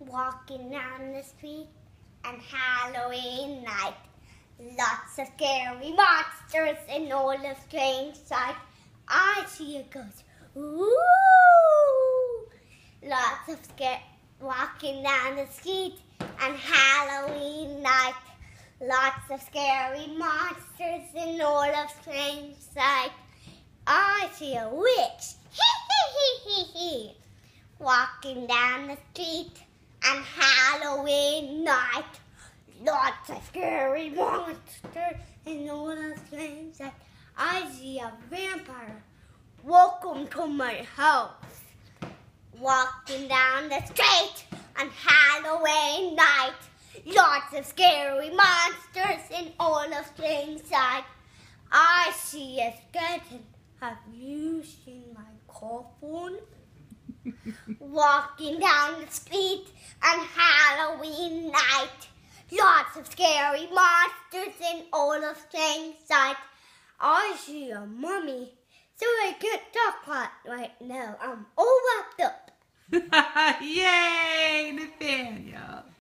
walking down the street on Halloween night. Lots of scary monsters and all the strange sights. I see a ghost. Ooh! Lots of scare walking down the street on Halloween night. Lots of scary monsters and all of strange sights. I see a witch. Hee hee hee hee hee. Walking down the street on Halloween night. Lots of scary monsters and all the strange sights. I see a vampire. Welcome to my house. Walking down the street on Halloween night. Lots of scary monsters and all of strange sights. I see a skeleton. Have you seen my coffin? Walking down the street on Halloween night. Lots of scary monsters and all of strange sights. I see a mummy. So I can't talk right, right now. I'm all wrapped up. Yay.